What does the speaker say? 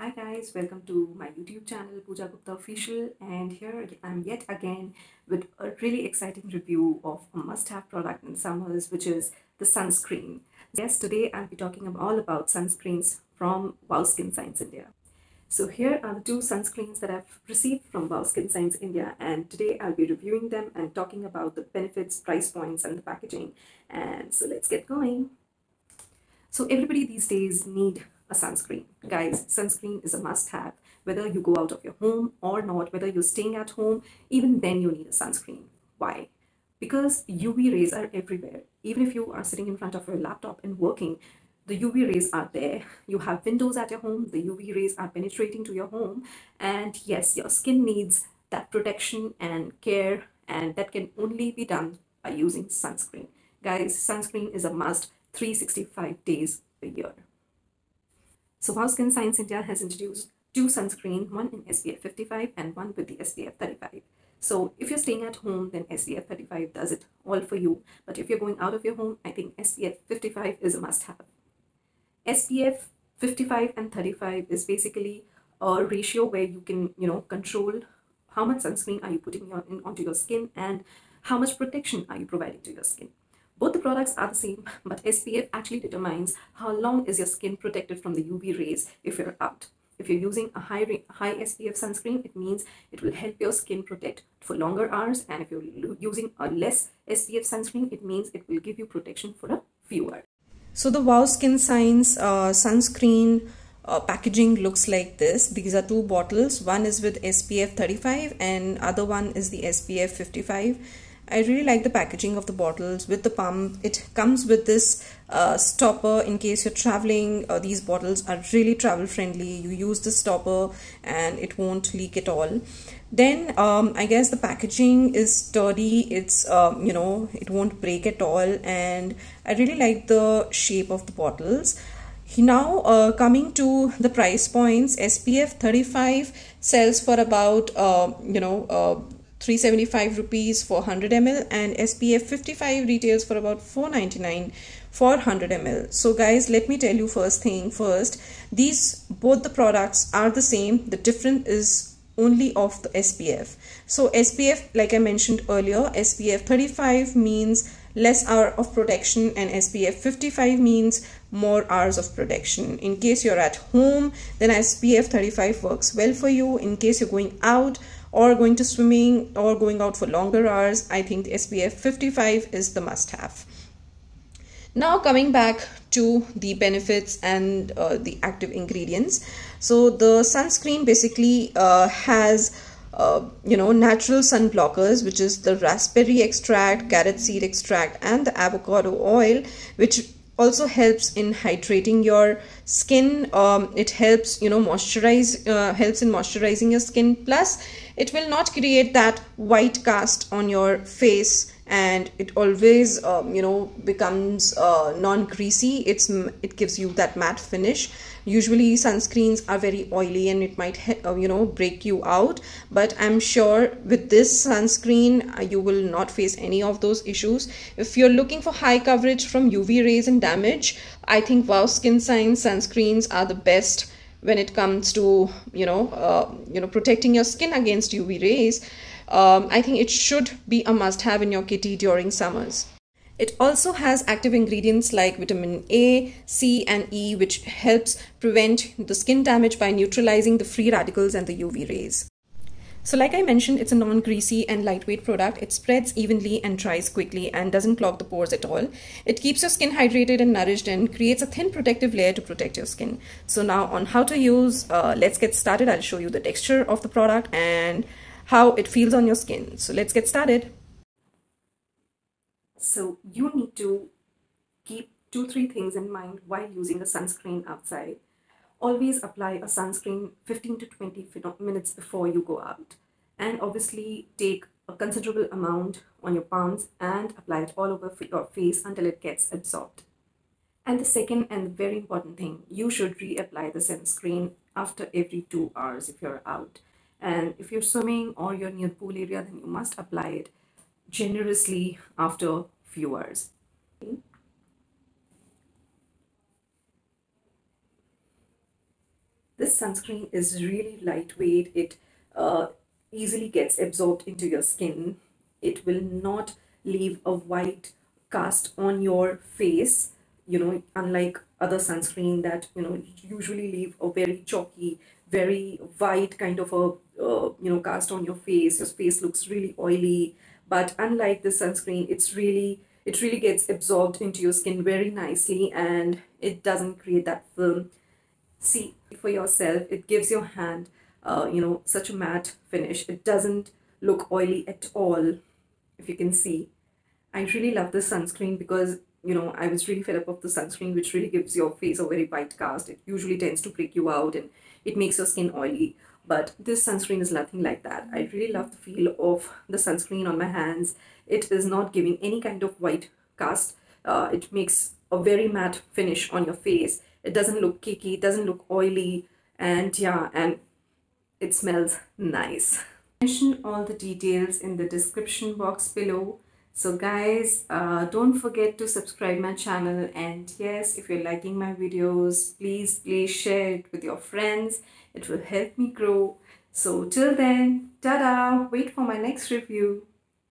Hi guys, welcome to my YouTube channel Pooja Gupta Official and here I'm yet again with a really exciting review of a must-have product in summers which is the sunscreen. Yes, today I'll be talking all about sunscreens from Wow Skin Science India. So here are the two sunscreens that I've received from Wow Skin Science India and today I'll be reviewing them and talking about the benefits, price points and the packaging. And so let's get going. So everybody these days need a sunscreen. Guys, sunscreen is a must have. Whether you go out of your home or not, whether you're staying at home, even then you need a sunscreen. Why? Because UV rays are everywhere. Even if you are sitting in front of your laptop and working, the UV rays are there. You have windows at your home, the UV rays are penetrating to your home. And yes, your skin needs that protection and care, and that can only be done by using sunscreen. Guys, sunscreen is a must 365 days a year. So Wow Skin Science India has introduced two sunscreen, one in SPF 55 and one with the SPF 35. So if you're staying at home, then SPF 35 does it all for you. But if you're going out of your home, I think SPF 55 is a must-have. SPF 55 and 35 is basically a ratio where you can, you know, control how much sunscreen are you putting in, onto your skin and how much protection are you providing to your skin. Both the products are the same, but SPF actually determines how long is your skin protected from the UV rays if you're out. If you're using a high, high SPF sunscreen, it means it will help your skin protect for longer hours. And if you're using a less SPF sunscreen, it means it will give you protection for a few hours. So the Wow Skin Science uh, sunscreen uh, packaging looks like this. These are two bottles. One is with SPF 35 and other one is the SPF 55 I really like the packaging of the bottles with the pump. It comes with this uh, stopper in case you're traveling. Uh, these bottles are really travel friendly. You use the stopper and it won't leak at all. Then um, I guess the packaging is sturdy. It's, um, you know, it won't break at all. And I really like the shape of the bottles. Now uh, coming to the price points, SPF 35 sells for about, uh, you know, uh, 375 rupees for 100 ml and SPF 55 retails for about 499 for 100 ml. So guys, let me tell you first thing first, these both the products are the same. The difference is only of the SPF. So SPF, like I mentioned earlier, SPF 35 means less hour of protection and SPF 55 means more hours of protection. In case you're at home, then SPF 35 works well for you. In case you're going out, or going to swimming or going out for longer hours, I think the SPF 55 is the must have. Now coming back to the benefits and uh, the active ingredients. So the sunscreen basically uh, has uh, you know natural sun blockers which is the raspberry extract, carrot seed extract and the avocado oil which also helps in hydrating your skin. Um, it helps you know moisturize uh, helps in moisturizing your skin. Plus it will not create that white cast on your face and it always um, you know becomes uh, non-greasy. It's it gives you that matte finish. Usually sunscreens are very oily and it might uh, you know break you out. But i'm sure with this sunscreen uh, you will not face any of those issues. If you're looking for high coverage from uv rays and damage i think wow skin science sunscreens are the best when it comes to you know uh, you know protecting your skin against uv rays um, I think it should be a must have in your kitty during summers. It also has active ingredients like vitamin A, C, and E, which helps prevent the skin damage by neutralizing the free radicals and the UV rays. So like I mentioned, it's a non-greasy and lightweight product. It spreads evenly and dries quickly and doesn't clog the pores at all. It keeps your skin hydrated and nourished and creates a thin protective layer to protect your skin. So now on how to use, uh, let's get started. I'll show you the texture of the product and how it feels on your skin. So let's get started. So you need to keep two, three things in mind while using a sunscreen outside. Always apply a sunscreen 15 to 20 minutes before you go out. And obviously take a considerable amount on your palms and apply it all over your face until it gets absorbed. And the second and very important thing, you should reapply the sunscreen after every two hours if you're out. And if you're swimming or you're near pool area, then you must apply it generously after few hours. The this sunscreen is really lightweight. It uh, easily gets absorbed into your skin. It will not leave a white cast on your face you know unlike other sunscreen that you know usually leave a very chalky very white kind of a uh, you know cast on your face. Your face looks really oily. But unlike the sunscreen it's really it really gets absorbed into your skin very nicely and it doesn't create that film see for yourself. It gives your hand uh, you know such a matte finish. It doesn't look oily at all if you can see. I really love this sunscreen because you know i was really fed up of the sunscreen which really gives your face a very white cast. It usually tends to break you out and it makes your skin oily. But this sunscreen is nothing like that. I really love the feel of the sunscreen on my hands. It is not giving any kind of white cast. Uh, it makes a very matte finish on your face it doesn't look cakey it doesn't look oily and yeah and it smells nice. Mention all the details in the description box below. So guys uh, don't forget to subscribe my channel and yes if you're liking my videos please please share it with your friends. It will help me grow. So till then tada wait for my next review